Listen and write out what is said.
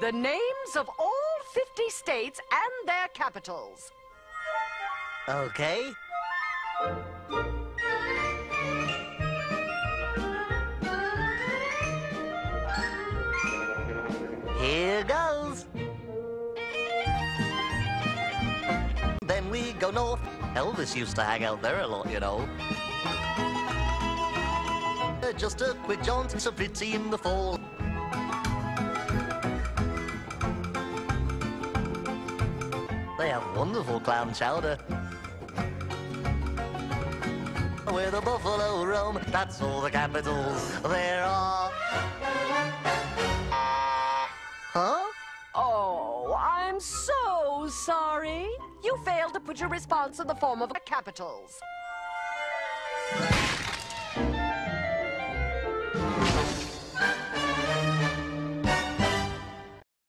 The names of all 50 states and their capitals. Okay. Here goes. Then we go north. Elvis used to hang out there a lot, you know. Uh, Just a quick jaunt, so pretty in the fall. They have wonderful clam chowder. Where the buffalo roam, that's all the capitals there are. Huh? Oh, I'm so sorry. You failed to put your response in the form of capitals.